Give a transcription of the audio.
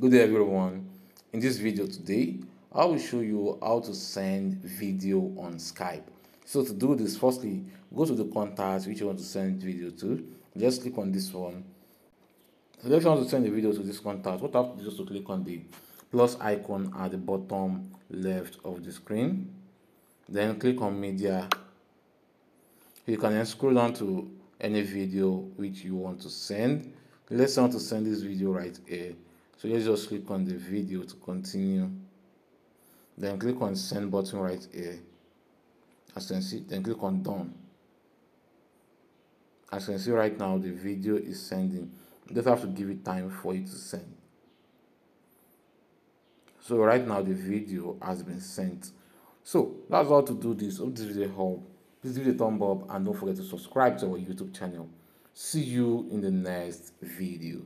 good day everyone. In this video today i will show you how to send video on skype. So to do this firstly go to the contact which you want to send video to. Just click on this one. So if you want to send a video to this contact what I have to do is to click on the plus icon at the bottom left of the screen. Then click on media. You can then scroll down to any video which you want to send. Let's want to send this video right here so let's just click on the video to continue. Then click on send button right here. As you can see then click on done. As you can see right now the video is sending. You just have to give it time for it to send. So right now the video has been sent. So that's all to do this. Hope this video help. Please give it a thumb up and don't forget to subscribe to our youtube channel. See you in the next video